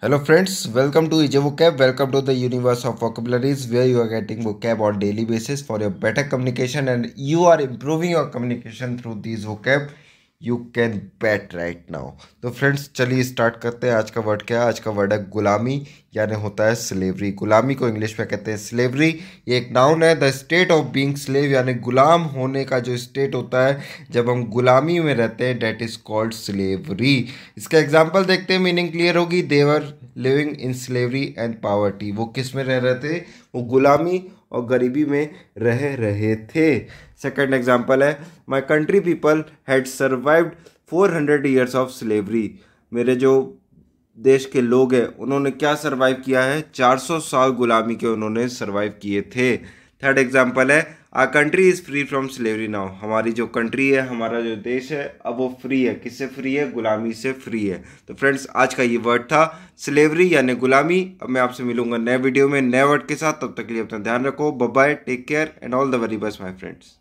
Hello friends, welcome to EJ Vocab. Welcome to the universe of vocabularies where you are getting vocab on daily basis for your better communication and you are improving your communication through these vocab. You can bat right now तो friends चलिए start करते हैं। आज का word क्या है? आज का वर्ड है गुलामी, यानी होता है स्लेवरी गुलामी को इंग्लिश में कहते हैं स्लेवरी ये एक नाउन है। The state of being slave यानी गुलाम होने का जो स्टेट होता है, जब हम गुलामी में रहते हैं डेट इज़ कॉल्ड स्लेवरी इसका एग्ज़ाम्पल देखते हैं। मीनिंग क्लियर होगी? They're living in slavery and poverty वो किसमें रह रहे थे? वो गुलामी और गरीबी में रह रहे थे। सेकेंड एग्ज़ाम्पल है my country people had survived four hundred years of slavery मेरे जो देश के लोग हैं, उन्होंने क्या सर्वाइव किया है? 400 साल गुलामी के उन्होंने सर्वाइव किए थे। थर्ड एग्ज़ाम्पल है a country is free from slavery now हमारी जो कंट्री है, हमारा जो देश है, अब वो फ्री है। किससे फ्री है? गुलामी से फ्री है। तो फ्रेंड्स आज का ये वर्ड था स्लेवरी यानी गुलामी। अब मैं आपसे मिलूँगा नए वीडियो में, नए वर्ड के साथ। तब तक के लिए अपना ध्यान रखो। Bye take care and all the very best my friends